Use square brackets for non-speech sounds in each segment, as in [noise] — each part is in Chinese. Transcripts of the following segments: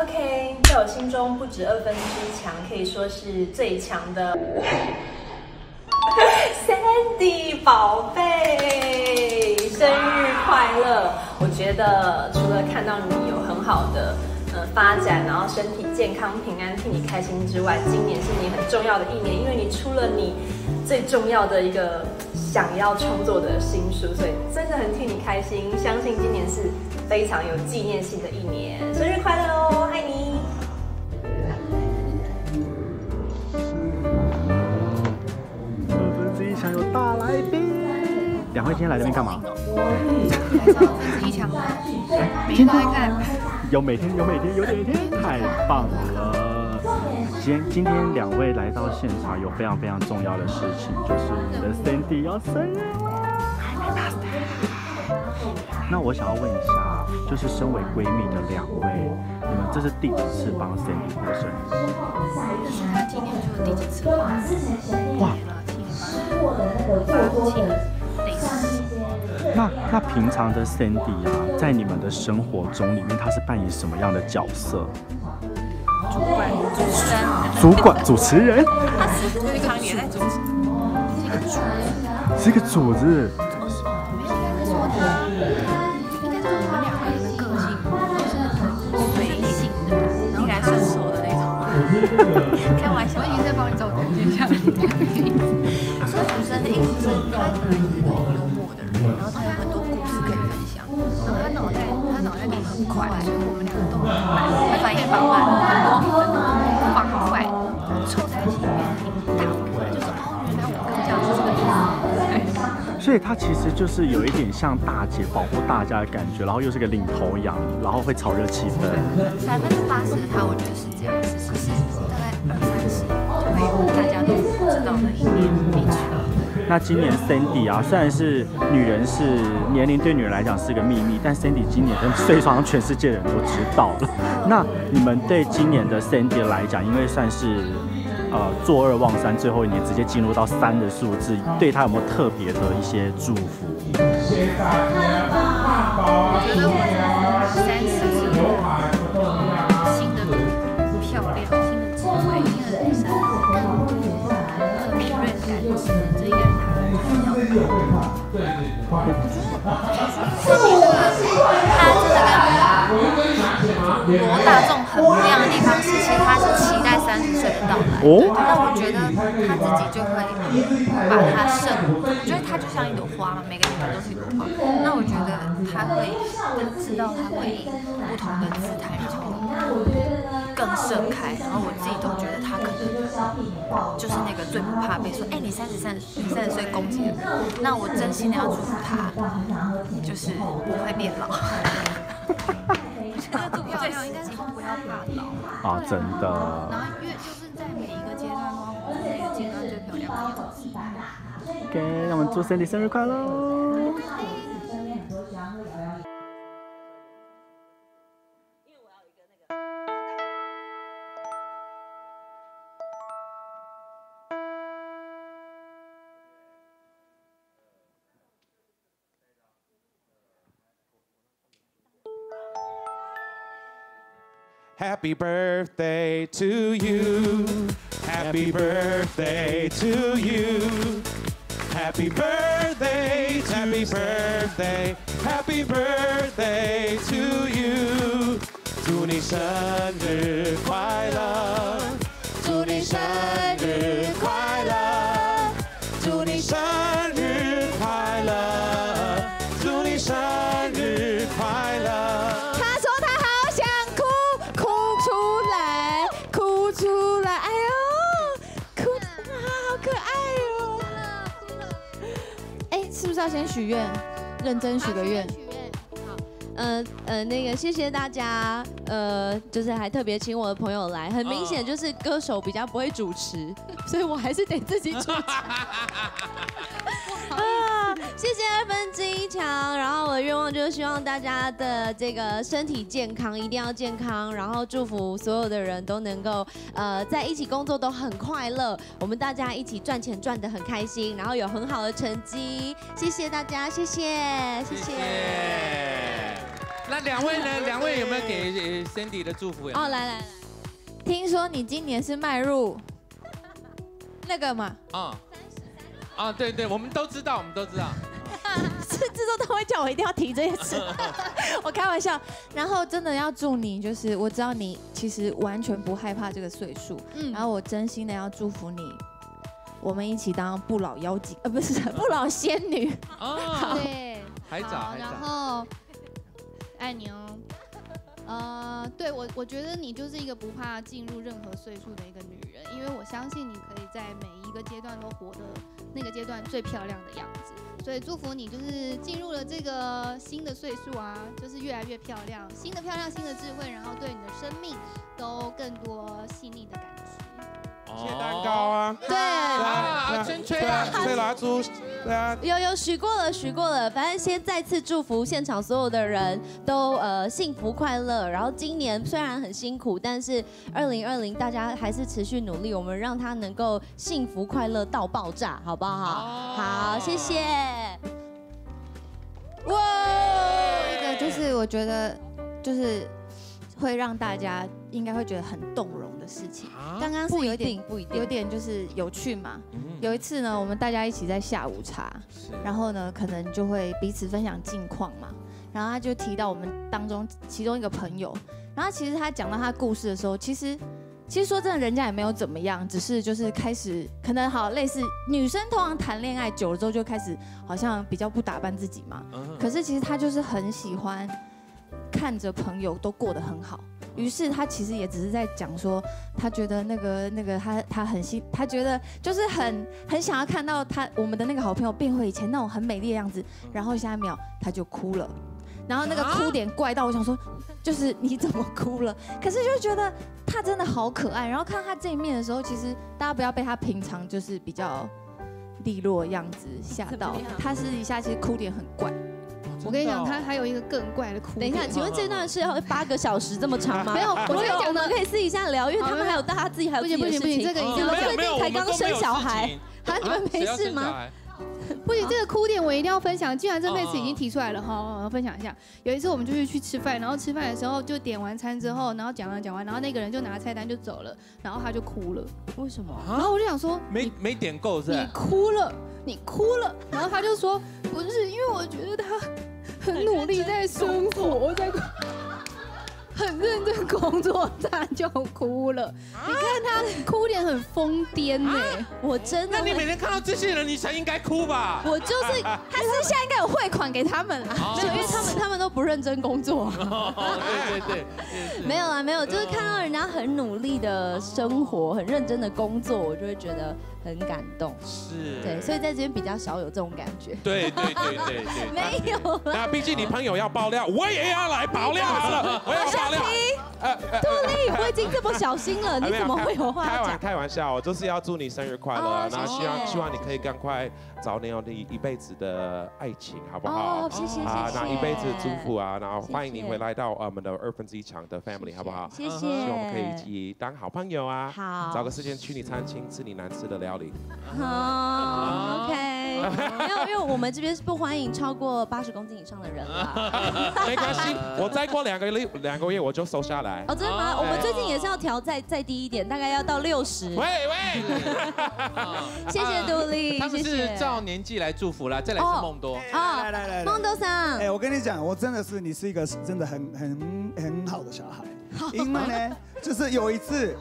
OK，在我心中不止二分之强，可以说是最强的 [laughs] Sandy 宝贝，生日快乐！我觉得除了看到你有很好的发展，然后身体健康平安，替你开心之外，今年是你很重要的一年，因为你出了你最重要的一个想要创作的新书，所以真的很替你开心。相信今年是非常有纪念性的一年，生日快乐今天来这边干嘛？一强的，每天都在看。有每天有每天有每天，太棒了！今今天两位来到现场，有非常非常重要的事情，就是我们的 Sandy 要生日了。那我想要问一下，就是身为闺蜜的两位，你们这是第几次帮 Sandy 过生日？这是他今天就第几次了？哇，七年，类似。那那平常的 Sandy 啊，在你们的生活中里面，他是扮演什么样的角色？主管、主持人，主管、主持人，他是日常也在主持，是一个主。是一个主子。应该是我的，应该是我们两个人的个性都是很随性的，然后来顺手的那种。开玩笑，我已经在帮你找台阶下。[laughs] 说主持人的意思是，他本来是一个很幽默的人，然后他有很多故事可以分享，然后他脑袋他脑袋里很快，所以我们两个都很慢，会反应放慢，很多很多方块凑在一起变成一大块，就是哦，原来我跟这样是这个意思。对。所以她其实就是有一点像大姐保护大家的感觉，然后又是个领头羊，然后会炒热气氛。百分之八十的他，我觉得是这样子，可是大概二三十就会大家都知道的一面进去。那今年 Sandy 啊，虽然是女人是年龄对女人来讲是个秘密，但 Sandy 今年跟岁数好像全世界人都知道了。[laughs] 那你们对今年的 Sandy 来讲，因为算是呃坐二望三，最后一年直接进入到三的数字，对她有没有特别的一些祝福？我觉得我三十是哦那我觉得他自己就可以把它盛，我觉得他就像一朵花嘛，每个女人都是一朵花。那我觉得他会，他知道他会以不同的姿态，然后更盛开。然后我自己都觉得他可能就是那个最不怕被说，哎、你三十三你三十岁攻击的人。那我真心的要祝福他，就是不会变老。我觉得最好应该是不要怕老。啊，真的。然后 OK，让我们祝 Sandy 生日快乐！ Happy birthday to you. Happy birthday to you. Happy birthday, happy birthday, happy birthday to you. 祝你生日快乐，祝你生日快乐， 是要先许愿？认真许个愿。呃呃，那个谢谢大家，呃，就是还特别请我的朋友来，很明显就是歌手比较不会主持，所以我还是得自己主持。[laughs] [laughs] 啊，谢谢二分之一强。然后我的愿望就是希望大家的这个身体健康，一定要健康。然后祝福所有的人都能够呃在一起工作都很快乐，我们大家一起赚钱赚得很开心，然后有很好的成绩。谢谢大家，谢谢，谢谢。那两位呢？两位有没有给呃 Cindy 的祝福？哦，来来来，听说你今年是迈入那个嘛，啊啊，对对，我们都知道，我们都知道。是制作单位叫我一定要提这件事，[laughs] 我开玩笑。然后真的要祝你，就是我知道你其实完全不害怕这个岁数，嗯然后我真心的要祝福你，我们一起当不老妖精，呃，不是 [laughs] 不老仙女。哦，对，还早，然。后爱你哦。呃，对我，我觉得你就是一个不怕进入任何岁数的一个女人，因为我相信你可以在每一个阶段都活得那个阶段最漂亮的样子。所以祝福你，就是进入了这个新的岁数啊，就是越来越漂亮，新的漂亮，新的智慧，然后对你的生命都更多细腻的感。切蛋糕啊，对，啊，吹吹啊！吹蜡烛，对啊，有有许过了，许过了。反正先再次祝福现场所有的人都呃幸福快乐。然后今年虽然很辛苦，但是二零二零大家还是持续努力，我们让它能够幸福快乐到爆炸，好不好？哦好，谢谢。哇，这个就是我觉得就是会让大家应该会觉得很动容的事情。啊刚刚是有点，不一定。有点就是有趣嘛。嗯有一次呢，我们大家一起在下午茶，然后呢，可能就会彼此分享近况嘛。然后他就提到我们当中其中一个朋友，然后其实他讲到他故事的时候，其实其实说真的，人家也没有怎么样，只是就是开始可能好类似女生通常谈恋爱久了之后就开始好像比较不打扮自己嘛。嗯可是其实他就是很喜欢看着朋友都过得很好，于是他其实也只是在讲说，他觉得那个那个他他很心，他觉得就是很很想要看到他我们的那个好朋友变回以前那种很美丽的样子，然后下一秒他就哭了。然后那个哭点怪到我想说，就是你怎么哭了？可是就觉得他真的好可爱。然后看他这一面的时候，其实大家不要被他平常就是比较利落的样子吓到他是一下其实哭点很怪。我跟你讲，他还有一个更怪的哭。等一下，请问这段是要八个小时这么长吗？[laughs] 没有我我跟你讲我们可以私底下聊，因为他们还有大家自己还有不自己的事情。行不行不行，这个已经最近才刚生小孩情，啊？你们没事吗？[laughs] 不行，这个哭点我一定要分享。既然这辈子已哦经提出来了哈，我要分享一下。有一次我们就是去吃饭，然后吃饭的时候就点完餐之后，然后讲完讲完，然后那个人就拿菜单就走了，然后他就哭了。为什么？然后我就想说，没没点够是你？哭了，你哭了。然后他就说，不是，因为我觉得他很努力在生活，在很认真工作，他就哭了。你看他哭脸很疯癫呢。我真的那你每天看到这些人，你才应该哭吧？我就是他是现在应该有汇款给他们啦。哦没有，因为他们他不认真工作。[laughs] 哦对对对对，没有啊，没有，就是看到人家很努力的生活，很认真的工作，我就会觉得很感动。是，对，所以在这边比较少有这种感觉。对对对对对，[laughs] 没有啦，那毕竟你朋友要爆料，我也要来爆料好了，[laughs] 我要爆料。呃呃杜丽，我已经这么小心了，你怎么会有话开玩讲？开玩笑，我就是要祝你生日快乐啊哦，然后希望希望你可以赶快找你有你一辈子的爱情，好不好哦，？谢谢谢啊，谢，那一辈子祝福啊，然后欢迎你回来到我们的二分之一场的 family，好不好？谢谢，希望我们可以一起当好朋友啊，好。找个时间去你餐厅吃你难吃的料理。好，OK，没有，因为我们这边是不欢迎超过八十公斤以上的人了。[laughs] 没关系，我再过两个月两个月我就瘦下来。哦，真的吗？哦我们最近也是要调再再低一点，大概要到六十。喂喂，[laughs] 谢谢杜丽，他们是谢谢。照年纪来祝福啦，再来是梦多。啊来来来来，孟豆桑哎、，我跟你讲，我真的是你是一个真的很很很好的小孩，[laughs] 因为呢，就是有一次，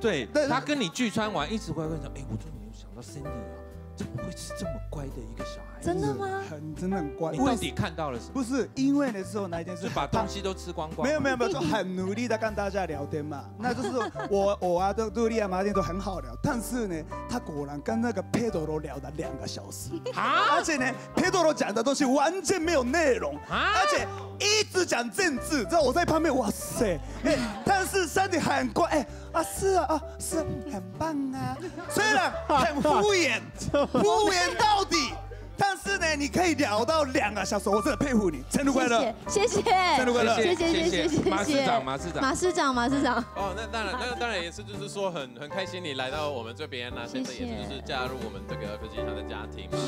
对对他跟你聚餐完，一直会跟你说，哎，我终于有想到 Cindy 啊，怎么会是这么乖的一个小孩？真的吗？很真的很乖，你到底看到了什么？不是因为那时候那一件事是把东西都吃光光？没有没有没有，就很努力的跟大家聊天嘛。[laughs] 那就是我我啊，都杜丽啊、马丁都很好聊，但是呢，他果然跟那个佩多罗聊了两个小时，啊而且呢，佩多罗讲的东西完全没有内容，啊而且一直讲政治。知道我在旁边，哇塞，哎，但是身体很乖，哎啊是啊啊是啊很棒啊，虽然很敷衍，[laughs] 敷衍到底。但是是呢，你可以聊到两个小时，我真的佩服你，生日快乐！谢谢，生日快乐！谢谢谢谢谢谢马市长马市长。马市长马市长。哦，那当然，那当然也是，就是说很很开心你来到我们这边那现在也是就是加入我们这个科技强的家庭嘛，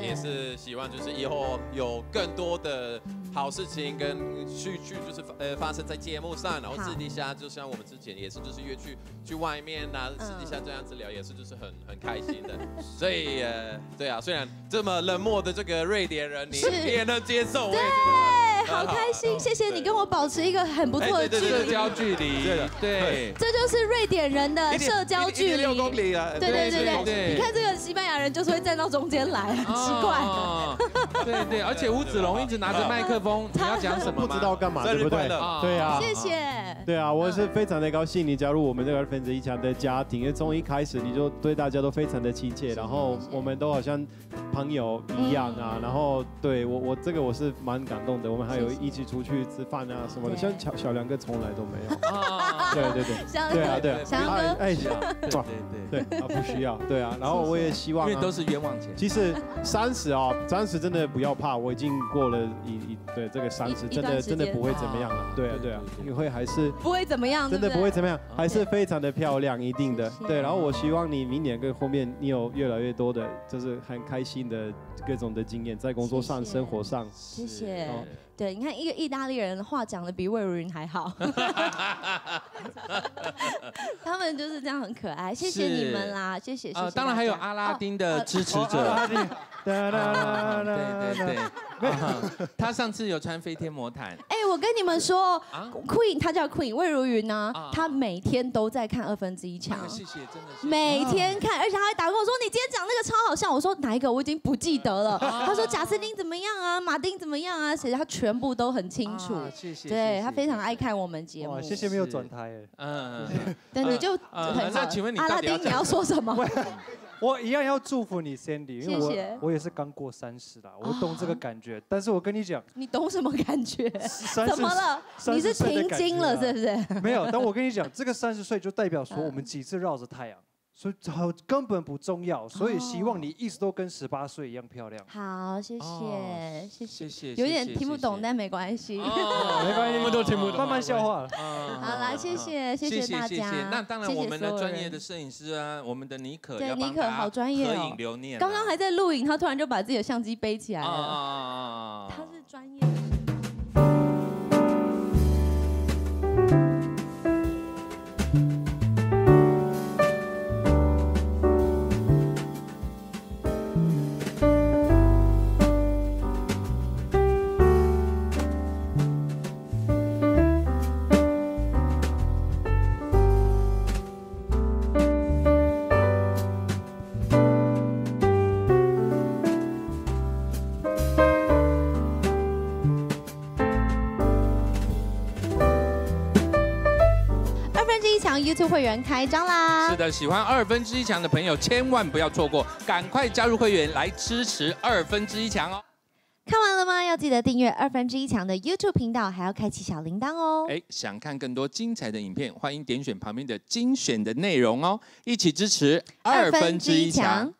也是希望就是以后有更多的好事情跟去去就是呃发生在节目上，然后私底下就像我们之前也是就是约去去外面呐，私底下这样子聊也是就是很很开心的，所以呃对啊，虽然这么冷漠的这个瑞典人你也能接受，对，好开心，谢谢你跟我保持一个很不错的距离，社交距离，对，这就是瑞典人的社交距离，六公里啊，对对对对，你看这个西班牙人就是会站到中间来，很奇怪，[laughs] 对对，而且吴子龙一直拿着麦克风，你要讲什么？不知道干嘛，对不对？对啊，谢谢，对啊，我是非常的高兴你加入我们这个二分之一强的家庭，因为从一开始你就对大家都非常的亲切，然后我们都好像朋友一样啊，然后对我我这个我是蛮感动的，我们还有一起出去吃饭啊什么的，像小小梁哥从来都没有，对 [laughs] 对对，对啊对，小梁哥，哎，对对对，啊不需要，对啊，然后我也希望，因为都是冤枉钱，其实三十啊，三十真的不要怕，我已经过了一一对这个三十，真的真的不会怎么样了，对啊对啊，你会还是不会怎么样，真的不会怎么样，还是非常的漂亮，一定的，对，然后我希望你明年跟后面你有越来越多的，就是很开心的各种的经验，在工作上、生活上，谢谢。对，你看一个意大利人话讲的比魏如云还好，[laughs] 他们就是这样很可爱，谢谢你们啦，谢谢。呃，当然还有阿拉丁的支持者，对对对，他上次有穿飞天魔毯。哎，我跟你们说，Queen，他叫 Queen，魏如云呢，他每天都在看二分之一强，谢谢，真的，每天看，而且他还打跟我说，你今天讲那个超好笑，我说哪一个？我已经不记得了，他说贾斯汀怎么样啊，马丁怎么样啊，谁他全。全部都很清楚，谢谢。对他非常爱看我们节目，谢谢没有转台。哎。嗯，对，你就很那请问你阿拉丁你要说什么？[laughs] 我一样要祝福你，Sandy，因为我我也是刚过三十啦，我懂这个感觉。但是我跟你讲，[laughs] 你懂什么感觉？怎么了？你是停经了是不是？[laughs] 没有，但我跟你讲，这个三十岁就代表说我们几次绕着太阳。所以好根本不重要，所以希望你一直都跟十八岁一样漂亮。好，谢谢，谢谢，谢谢。有点听不懂，但没关系。[laughs] 没关系，我们都听不懂，慢慢消化了。好啦，谢谢，谢谢大家。那当然，我们的专业的摄影师啊，我们的妮可，对，妮可好专业哦。合影留念。刚刚还在录影，他突然就把自己的相机背起来了。他是专业。YouTube 会员开张啦！是的，喜欢二分之一强的朋友千万不要错过，赶快加入会员来支持二分之一强哦！看完了吗？要记得订阅二分之一强的 YouTube 频道，还要开启小铃铛哦！哎，想看更多精彩的影片，欢迎点选旁边的精选的内容哦！一起支持二分之一强。